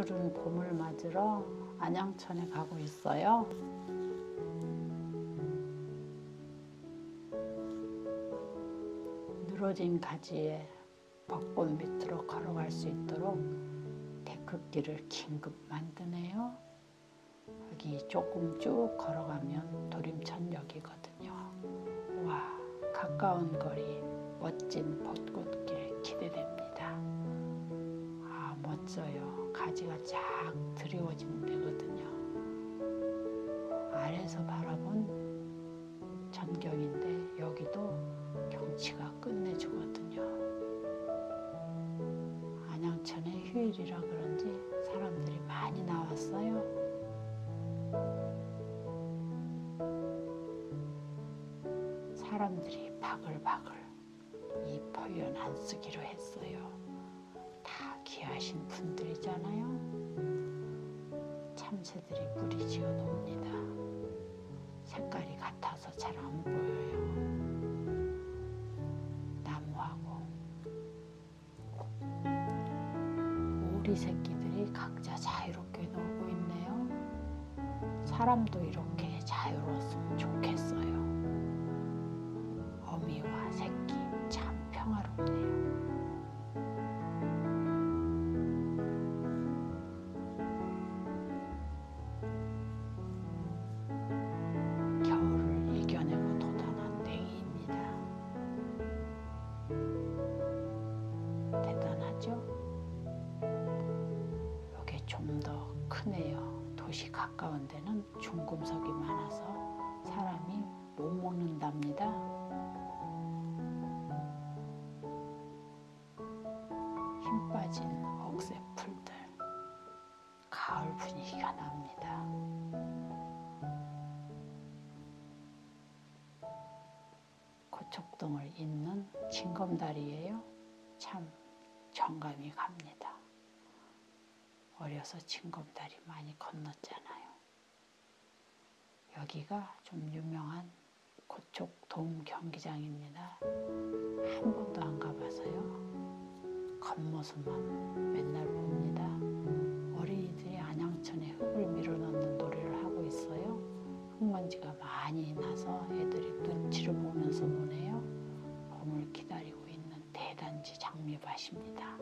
오늘은 봄을 맞으러 안양천에 가고 있어요. 늘어진 가지에 벚꽃 밑으로 걸어갈 수 있도록 데크길을 긴급 만드네요. 여기 조금 쭉 걸어가면 도림천역이거든요. 와, 가까운 거리 멋진 벚꽃 가지가 쫙 드리워진 데거든요. 아래서 바라본 전경인데 여기도 경치가 끝내주거든요. 안양천의 휴일이라 그런지 사람들이 많이 나왔어요. 사람들이 바글바글 이 표현 안 쓰기로 했어요. 다 귀하신. 참 새들이 무리 지어 놉니다. 색깔이 같아서 잘 안 보여요. 나무하고 오리 새끼들이 각자 자유롭게 놀고 있네요. 사람도 이렇게 자유로웠으면 크네요. 도시 가까운 데는 중금속이 많아서 사람이 못 먹는답니다. 힘 빠진 억새 풀들 가을 분위기가 납니다. 고척동을 잇는 징검다리예요. 참 정감이 갑니다. 어려서 징검다리 많이 건넜잖아요. 여기가 좀 유명한 고척 돔 경기장입니다. 한 번도 안 가봐서요. 겉모습만 맨날 봅니다. 어린이들이 안양천에 흙을 밀어넣는 놀이를 하고 있어요. 흙먼지가 많이 나서 애들이 눈치를 보면서 노네요. 봄을 기다리고 있는 대단지 장미밭입니다.